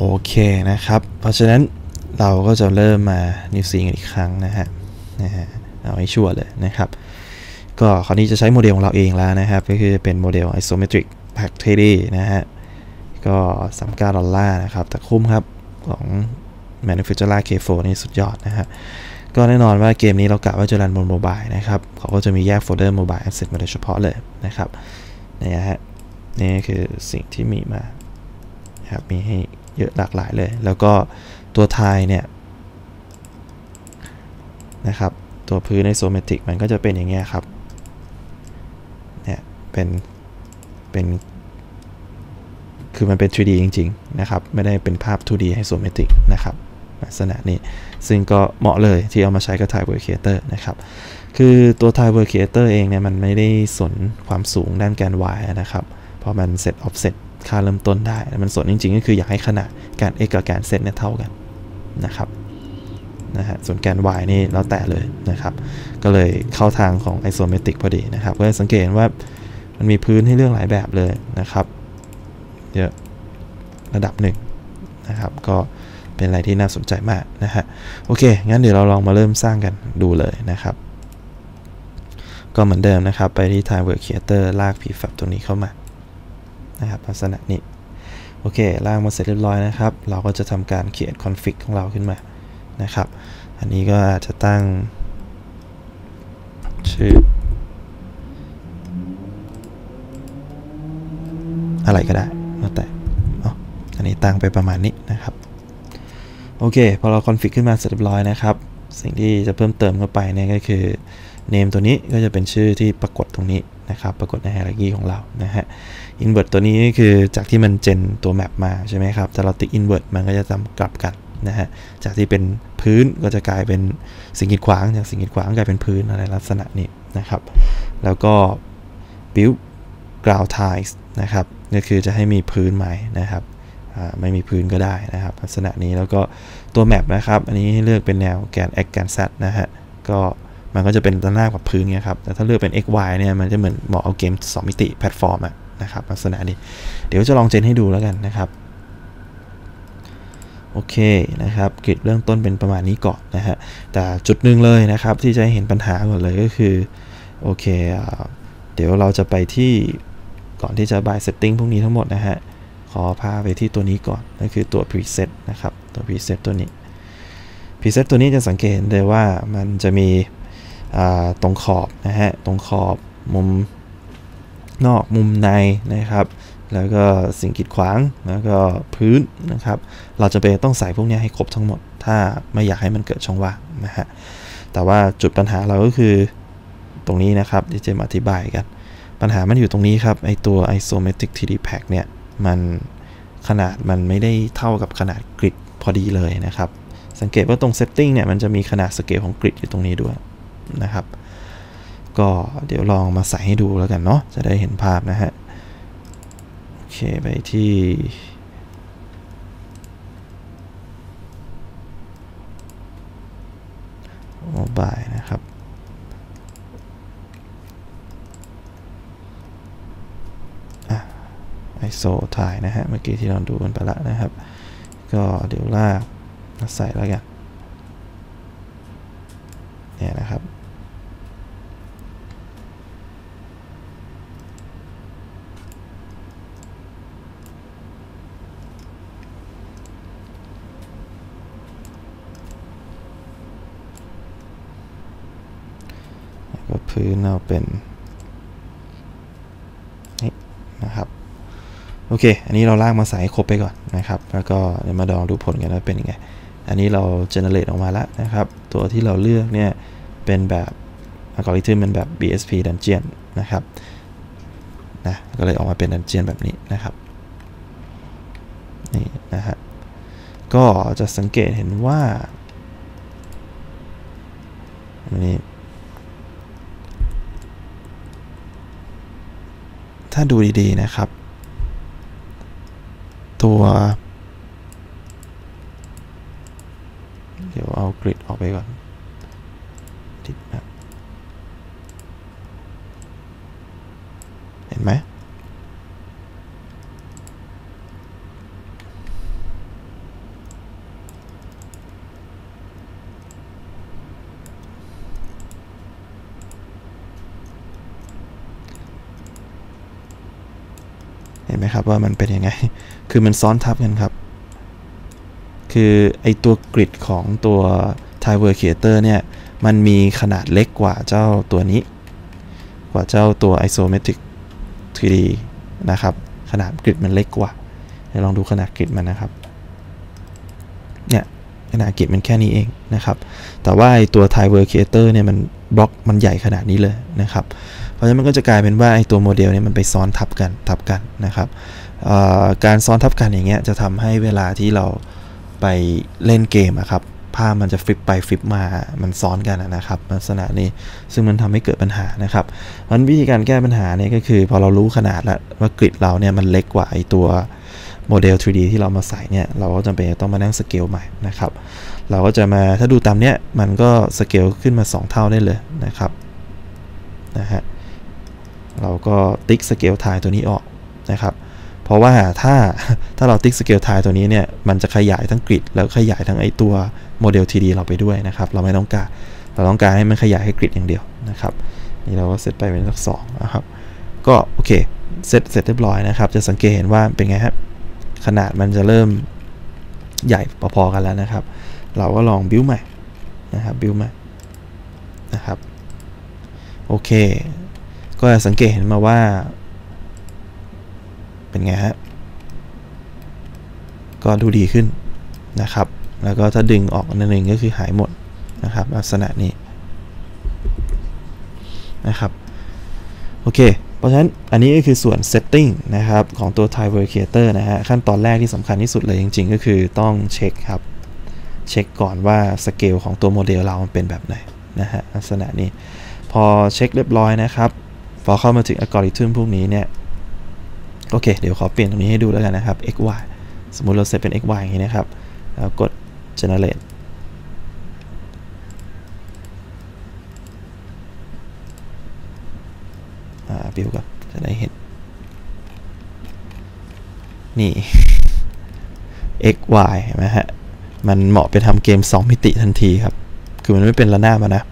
โอเคนะครับ เพราะฉะนั้นเราก็จะเริ่มมา new scene กันอีกครั้งนะฮะนะฮะเอาให้ชัวร์เลยนะครับ ก็คราวนี้จะใช้โมเดลของเราเองแล้วนะครับ ก็คือเป็นโมเดล isometric pack 3D นะฮะ ก็39ดอลลาร์นะครับ แต่คุ้มครับของ Manufacturer K4 นี่สุดยอดนะฮะ ก็แน่นอนว่าเกมนี้เรากะว่าจะ run บน mobile นะครับ เขาก็จะมีแยกโฟลเดอร์ mobile asset มาโดยเฉพาะเลยนะครับนี่ฮะนี่คือสิ่งที่มีมาครับมีให้ เยอะหลากหลายเลย แล้วก็ตัวไทยเนี่ยนะครับ ตัวพื้นในโซเมติกมันก็จะเป็นอย่างเงี้ยครับ เนี่ย เป็น เป็น คือมันเป็น 3D จริง ๆ นะครับ ไม่ได้เป็นภาพ 2D ให้โซเมติกนะครับ ลักษณะนี้ ซึ่งก็เหมาะเลยที่เอามาใช้กับ Tile World Creator นะครับ คือตัว Tile World Creator เองเนี่ย มันไม่ได้สนความสูงด้านแกน y นะครับ เพราะมันเซตออฟเซต ค่าเริ่มต้นได้ มันส่วนจริง ๆ ก็คืออยากให้ขนาดการ x กับการ z เนี่ยเท่ากันนะครับนะฮะส่วนแกน y นี่แล้วแต่เลยนะครับ ก็เลยเข้าทางของ isometric พอดีนะครับ ก็สังเกตว่ามันมีพื้นให้เลือกหลายแบบเลยนะครับ เยอะระดับหนึ่งนะครับ ก็เป็นอะไรที่น่าสนใจมากนะฮะ โอเค งั้นเดี๋ยวเราลองมาเริ่มสร้างกันดูเลยนะครับ ก็เหมือนเดิมนะครับ ไปที่ Time Work Creator ลาก prefab ตัวนี้เข้ามา นะครับลักษณะนี้โอเคลากมาเสร็จเรียบร้อยนะครับ เราก็จะทำการเขียน config ของเราขึ้นมานะครับ อันนี้ก็อาจจะตั้งชื่ออะไรก็ได้แล้วแต่ออันนี้ตั้งไปประมาณนี้นะครับ โอเค พอเรา config ขึ้นมาเสร็จเรียบร้อยนะครับ สิ่งที่จะเพิ่มเติมเข้าไปเนี่ยก็คือ name ตัวนี้ก็จะเป็นชื่อที่ปรากฏตรงนี้นะครับ ปรากฏใน hierarchy ของเรานะฮะ invert ตัวนี้คือจากที่มัน gen ตัว map มาใช่ไหมครับ ถ้าเราติด invert มันก็จะทำกลับกันนะฮะ จากที่เป็นพื้นก็จะกลายเป็นสิ่งกีดขวาง จากสิ่งกีดขวางกลายเป็นพื้นอะไรลักษณะนี้นะครับ แล้วก็ build ground tiles นะครับก็คือจะให้มีพื้นไหมนะครับไม่มีพื้นก็ได้นะครับ ลักษณะนี้แล้วก็ตัว map นะครับ อันนี้ให้เลือกเป็นแนวแกน x แกน z นะฮะ ก็ มันก็จะเป็นด้านหน้ากับพื้นเงี้ยครับ แต่ถ้าเลือกเป็น x y เนี่ย มันจะเหมือนเหมาะเอาเกม 2 มิติแพลตฟอร์มอะนะครับลักษณะนี้ เดี๋ยวจะลอง gen ให้ดูแล้วกันนะครับ โอเคนะครับ grid เริ่มต้นเป็นประมาณนี้ก่อนนะฮะ แต่จุดหนึ่งเลยนะครับ ที่จะเห็นปัญหาก่อนเลยก็คือ โอเคเดี๋ยวเราจะไปที่ก่อนที่จะบายเซตติ้งพวกนี้ทั้งหมดนะฮะ ขอพาไปที่ตัวนี้ก่อนนั่นคือตัว preset นะครับ ตัว preset ตัวนี้ preset ตัวนี้จะสังเกตเลยว่ามันจะมี ตรงขอบนะฮะตรงขอบมุมนอกมุมในนะครับ แล้วก็สิ่งกีดขวางแล้วก็พื้นนะครับ เราจะไปต้องใส่พวกนี้ให้ครบทั้งหมด ถ้าไม่อยากให้มันเกิดช่องว่างนะฮะแต่ว่าจุดปัญหาเราก็คือตรงนี้นะครับที่จะมาอธิบายกัน ปัญหามันอยู่ตรงนี้ครับไอตัว isometric 3D pack เนี่ยมันขนาดมันไม่ได้เท่ากับขนาดกริดพอดีเลยนะครับ สังเกตว่าตรง setting เนี่ยมันจะมีขนาดสเกลของกริดอยู่ตรงนี้ด้วย นะครับ ก็เดี๋ยวลองมาใส่ให้ดูแล้วกันเนาะจะได้เห็นภาพนะฮะ โอเคไปที่โมบายนะครับไอโซถ่ายนะฮะ เมื่อกี้ที่เราดูกันไปแล้วนะครับ ก็เดี๋ยวลากมาใส่แล้วกัน เนี่ยนะครับ ก็พื้นเราเป็นนี่นะครับโอเค อันนี้เราลากมาใส่ครบไปก่อนนะครับ แล้วก็เดี๋ยวมาดองดูผลกันว่าเป็นยังไง อันนี้เราเจเนเรตออกมาแล้วนะครับ ตัวที่เราเลือกเนี่ยเป็นแบบอัลกอริทึมเป็นแบบ BSP Dungeon นะครับ นะ ก็เลยออกมาเป็น Dungeon แบบนี้นะครับ นี่นะฮะ ก็จะสังเกตเห็นว่าอันนี้ ถ้าดูดีๆนะครับ ตัว เดี๋ยวเอากริดออกไปก่อนติดนะเห็นไหม เห็นไหมครับ ว่ามันเป็นยังไง คือมันซ้อนทับกันครับ คือไอตัวกริดของตัว t i w e r Creator เนี่ย มันมีขนาดเล็กกว่าเจ้าตัวนี้ กว่าเจ้าตัว Isometric 3D นะครับ ขนาดกริดมันเล็กกว่า เดี๋ยวลองดูขนาดกริดมันนะครับ เนี่ยขนาดกริดมันแค่นี้เองนะครับ แต่ว่าไอตัว t i w e r Creator เนี่ยมัน บล็อกมันใหญ่ขนาดนี้เลยนะครับ เพราะฉะนั้นมันก็จะกลายเป็นว่าไอตัวโมเดลเนี่ยมันไปซ้อนทับกันทับกันนะครับการซ้อนทับกันอย่างเงี้ยจะทำให้เวลาที่เราไปเล่นเกมอะครับภาพมันจะ flip ไป flip มา มันซ้อนกันนะครับ ลักษณะนี้ ซึ่งมันทำให้เกิดปัญหานะครับมันวิธีการแก้ปัญหาเนี่ยก็คือ พอเรารู้ขนาดแล้วว่า grid เราเนี่ยมันเล็กกว่าไอตัว โมเดล 3D ที่เรามาใส่เนี่ย เราก็จำเป็นต้องมานั่งสเกลใหม่นะครับ เราก็จะมาถ้าดูตามเนี้ย มันก็สเกลขึ้นมา 2 เท่าได้เลยนะครับ นะฮะ เราก็ติ๊ก scale tile ตัวนี้ออกนะครับ เพราะว่าถ้าถ้าเราติ๊ก scale tile ตัวนี้เนี่ย มันจะขยายทั้ง grid แล้วขยายทั้งไอตัวโมเดล 3D เราไปด้วยนะครับ เราไม่ต้องการ เราต้องการให้มันขยายให้ grid อย่างเดียวนะครับ นี่เราก็เซตไปเป็นสักสองนะครับ ก็โอเคเสร็จเสร็จเรียบร้อยนะครับ จะสังเกตเห็นว่าเป็นไงครับ ขนาดมันจะเริ่มใหญ่พอๆกันแล้วนะครับ เราก็ลองบิวใหม่นะครับบิวใหม่นะครับโอเค ก็สังเกตเห็นมาว่า เป็นไงฮะก็ดูดีขึ้นนะครับ แล้วก็ถ้าดึงออกนั่นเองก็คือหายหมดนะครับ ลักษณะนี้นะครับ โอเค ราะฉะนั้นอันนี้ก็คือส่วน setting นะครับของตัว t i w e r Creator นะฮะขั้นตอนแรกที่สำคัญที่สุดเลยจริงๆ ก็คือต้องเช็คครับ เช็คก่อนว่าสเกลของตัวโมเดลเรามันเป็นแบบไหนนะฮะลักษณะนี้ พอเช็คเรียบร้อยนะครับ พอเข้ามาถึงอัลกอริทึมพวกนี้เนี่ย โอเค เดี๋ยวขอเปลี่ยนตรงนี้ให้ดูแล้วกันนะครับ x y สมมุติเราเซตเป็น x y อย่างนี้นะครับแล้วกด generate บิวก่อนจะได้เห็น นี่ x y นไหมฮะ มันเหมาะไปทำเกม 2 มิติทันทีครับ คือมันไม่เป็นระนาบนะ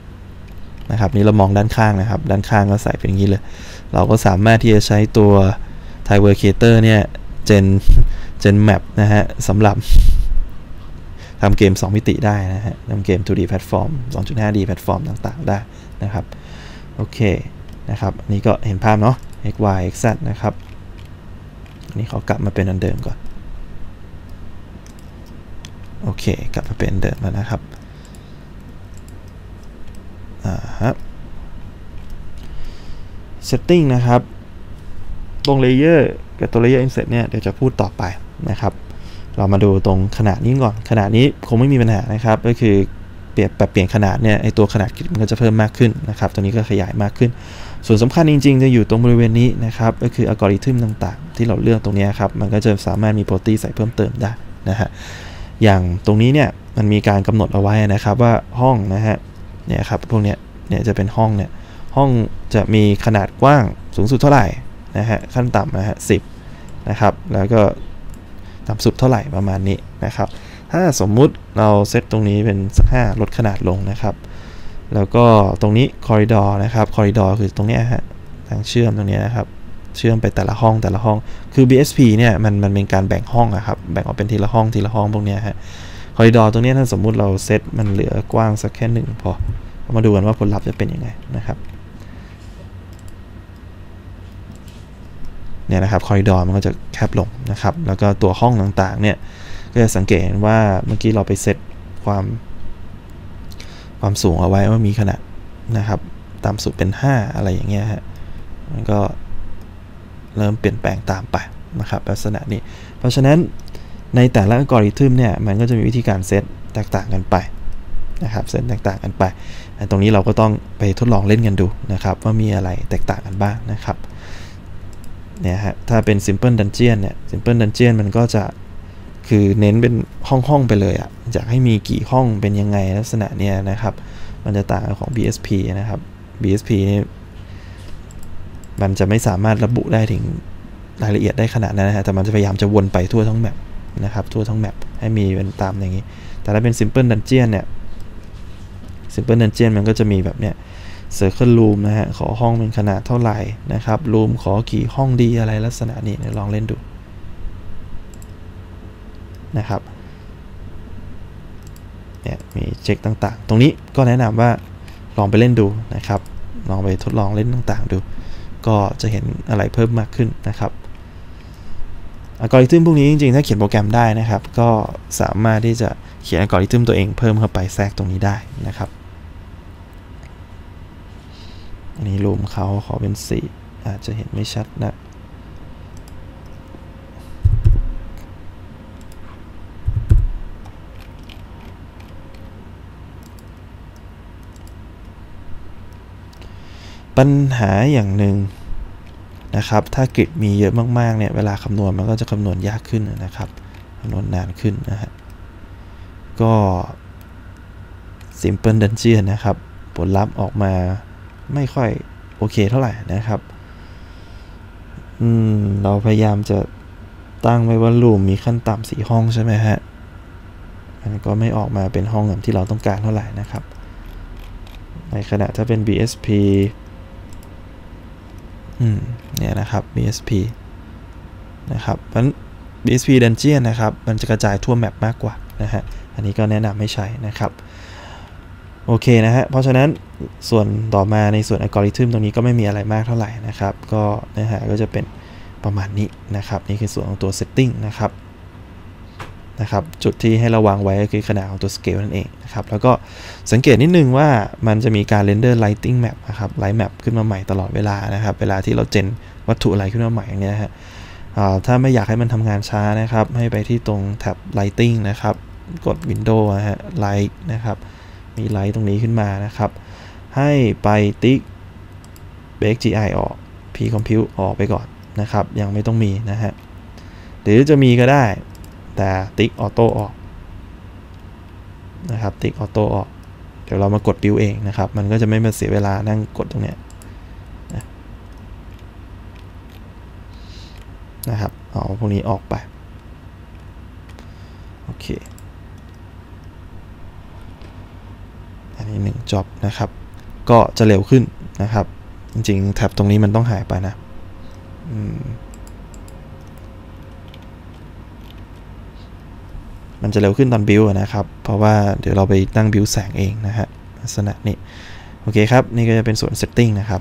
นะครับ นี่เรามองด้านข้างนะครับ ด้านข้างก็ใส่เป็นอย่างนี้เลย เราก็สามารถที่จะใช้ตัว t i w e r Creator เนี่ย Gen Gen Map นะฮะสำหรับทำเกม 2 มิติได้นะฮะทำเกม 2D แพลตฟอร์ม 2.5D แพลตฟอร์มต่างๆ ได้นะครับ โอเค นะครับ นี่ก็เห็นภาพเนาะ x y x z นะครับ นี่เขากลับมาเป็นอันเดิมก่อน โอเค กลับมาเป็นเดิมแล้วนะครับ อ่าฮะ setting นะครับ ตรง layer กับตัว layer inset เนี่ย เดี๋ยวจะพูดต่อไปนะครับ เรามาดูตรงขนาดนี้ก่อน ขนาดนี้คงไม่มีปัญหานะครับ ก็คือ เปลี่ยนแบบเปลี่ยนขนาดเนี่ยไอตัวขนาดมันก็จะเพิ่มมากขึ้นนะครับตัวนี้ก็ขยายมากขึ้น ส่วนสำคัญจริง ๆ จะอยู่ตรงบริเวณนี้นะครับก็คืออัลกอริทึมต่างๆ ที่เราเลือกตรงนี้ครับมันก็จะสามารถมีโปรตีใส่เพิ่มเติมได้นะฮะอย่างตรงนี้เนี่ยมันมีการกำหนดเอาไว้นะครับว่าห้องนะฮะเนี่ยครับพวกเนี้ยเนี่ยจะเป็นห้องเนี่ยห้องจะมีขนาดกว้างสูงสุดเท่าไหร่นะฮะขั้นต่ำนะฮะสินะครับแล้วก็ต่ำสุดเท่าไหร่ประมาณนี้นะครับ ถ้าสมมุติเราเซตตรงนี้เป็นสักห้าลดขนาดลงนะครับ แล้วก็ตรงนี้คอริดอร์นะครับคอริดอร์คือตรงนี้ฮะทางเชื่อมตรงนี้นะครับ เชื่อมไปแต่ละห้องแต่ละห้องคือ BSP เนี่ยมันมันเป็นการแบ่งห้องนะครับแบ่งออกเป็นทีละห้องทีละห้องพวกนี้ฮะคอริดอร์ตรงนี้ถ้าสมมุติเราเซตมันเหลือกว้างสักแค่หนึ่งพอมาดูกันว่าผลลัพธ์จะเป็นยังไงนะครับเนี่ยนะครับคอริดอร์มันก็จะแคบลงนะครับ แล้วก็ตัวห้องต่างๆเนี่ย ก็จะสังเกตว่าเมื่อกี้เราไปเซตความความสูงเอาไว้ว่ามีขนาดนะครับต่ำสุดเป็น 5 อะไรอย่างเงี้ยฮะมันก็เริ่มเปลี่ยนแปลงตามไปนะครับลักษณะนี้ เพราะฉะนั้นในแต่ละอัลกอริทึมเนี่ยมันก็จะมีวิธีการเซตแตกต่างกันไปนะครับเซตแตกต่างกันไป ตรงนี้เราก็ต้องไปทดลองเล่นกันดูนะครับว่ามีอะไรแตกต่างกันบ้างนะครับเนี่ยฮะถ้าเป็น Simple Dungeon เนี่ย Simple Dungeon มันก็จะ คือเน้นเป็นห้องห้องไปเลยอะ่ะอยากให้มีกี่ห้องเป็นยังไงลักษณะเนี้ยนะครับ มันจะต่างกับของ BSP นะครับ BSP นี่มันจะไม่สามารถระบุได้ถึงรายละเอียดได้ขนาดนั้นนะฮะแต่มันจะพยายามจะวนไปทั่วทั้งแมปนะครับทั่วทั้งแมปให้มีเป็นตามอย่างนี้ แต่ถ้าเป็น Simple Dungeon เนี่ย Simple Dungeon มันก็จะมีแบบเนี้ย Circle Room นะฮะขอห้องเป็นขนาดเท่าไหร่นะครับ Room ขอกี่ห้องดีอะไรลักษณะนี้ลองเล่นดู นะครับเนี่ยมีเช็คต่างๆ ตรงนี้ก็แนะนำว่าลองไปเล่นดูนะครับ ลองไปทดลองเล่นต่างๆ ดู ก็จะเห็นอะไรเพิ่มมากขึ้นนะครับอัลกอริทึมพวกนี้จริงๆ ถ้าเขียนโปรแกรมได้นะครับ ก็สามารถที่จะเขียนอัลกอริทึมตัวเองเพิ่มเข้าไปแทรกตรงนี้ได้นะครับ อันนี้รูมเขาขอเป็นสีอาจจะเห็นไม่ชัดนะ ปัญหาอย่างหนึ่งนะครับ ถ้ากริดมีเยอะมากๆเนี่ย เวลาคำนวณมันก็จะคำนวณยากขึ้นนะครับคำนวณนานขึ้นนะฮะ ก็ Simple Dungeon นะครับ ผลลัพธ์ออกมาไม่ค่อยโอเคเท่าไหร่นะครับ อืม เราพยายามจะตั้งไว้ว่ารูมมีขั้นต่ำสีห้องใช่ไหมฮะ มันก็ไม่ออกมาเป็นห้องแบบที่เราต้องการเท่าไหร่นะครับ ในขณะถ้าเป็น BSP อืมเนี่ยนะครับ BSP นะครับมัน BSP Dungeon นะครับ มันจะกระจายทั่วแมปมากกว่านะฮะ อันนี้ก็แนะนำไม่ใช้นะครับ โอเคนะฮะ เพราะฉะนั้นส่วนต่อมาในส่วนอัลกอริทึมตรงนี้ก็ไม่มีอะไรมากเท่าไหร่นะครับ ก็เนื้อหาก็จะเป็นประมาณนี้นะครับ นี่คือส่วนของตัว setting นะครับ นะครับจุดที่ให้ระวังไว้ก็คือขนาดของตัว scale นั่นเองนะครับแล้วก็สังเกตนิดนึงว่ามันจะมีการ render lighting map นะครับ light map ขึ้นมาใหม่ตลอดเวลานะครับเวลาที่เราเจนวัตถุอะไรขึ้นมาใหม่อย่างเนี้ยฮะถ้าไม่อยากให้มันทำงานช้านะครับ ให้ไปที่ตรงแท็บ lighting นะครับ กด window นะฮะ light นะครับ มีไลท์ตรงนี้ขึ้นมานะครับ ให้ไปติ๊ก Bake GI ออก P Compute ออกไปก่อนนะครับ ยังไม่ต้องมีนะฮะหรือจะมีก็ได้ แต่ติ๊กออโต้ออกนะครับ ติ๊กออโต้ออก เดี๋ยวเรามากดบิวเองนะครับ มันก็จะไม่มาเสียเวลานั่งกดตรงเนี้ยนะครับ เอาพวกนี้ออกไป โอเค อันนี้หนึ่งจ็อบนะครับ ก็จะเร็วขึ้นนะครับ จริงๆ แท็บตรงนี้มันต้องหายไปนะมั มันจะเร็วขึ้นตอนบิวนะครับ เพราะว่าเดี๋ยวเราไปตั้งบิวแสงเองนะฮะลักษณะนี้ โอเคครับ นี่ก็จะเป็นส่วนเซตติ้งนะครับ